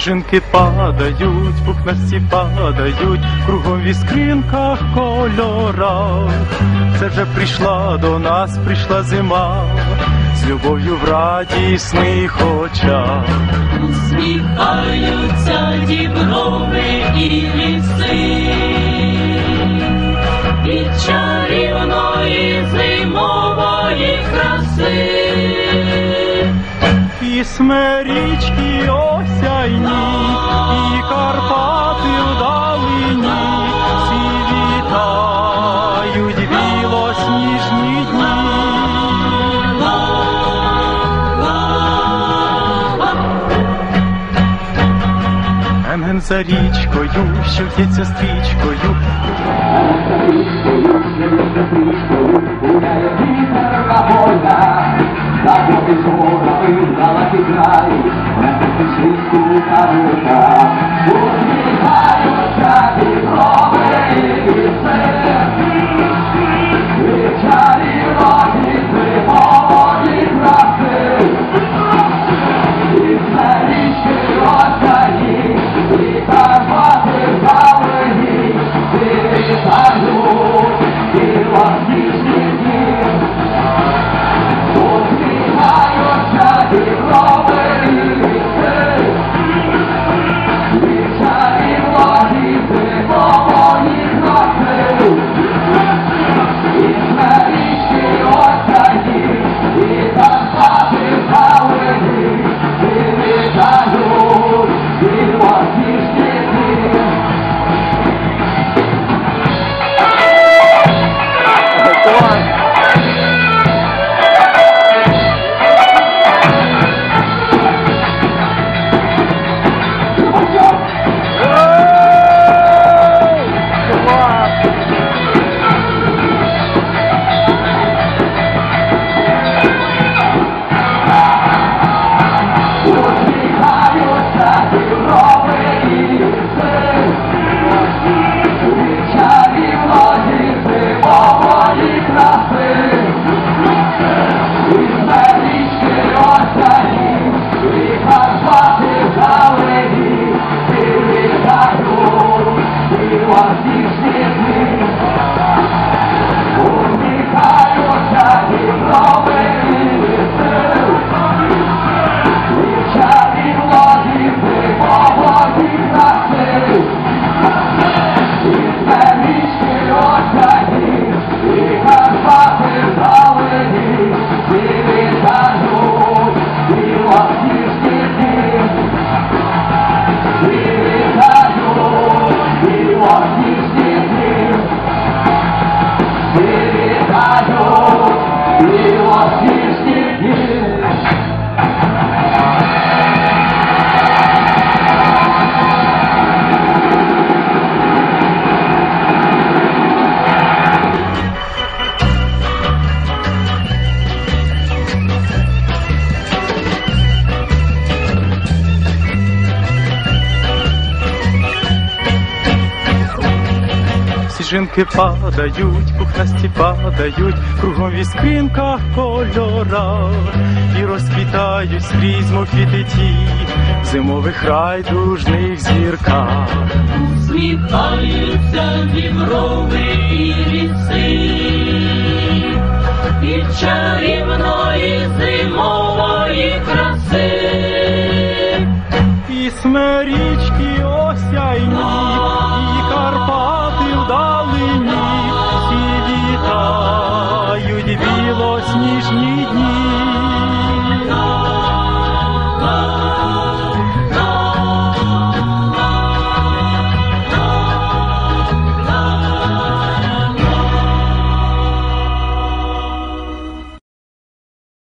Сніжинки падають, пухнасті падають, кругом в іскринках кольора. Це вже прийшла до нас, прийшла зима, з любов'ю в радісних очах. Усміхаються діброви і Пісме річки осяйні, і Карпати вдалині, всі вітають білосніжні дні. Енген за річкою, що в'ється стрічкою, lutar Сніжинки падають, пухнасті падають, кругом в іскринках кольора, і розквітають скрізь квіти ті, зимових райдужних зірках. Усміхаються діброви і ліси від чарівної зимової краси. Пісме річки осяйні, с нижние дни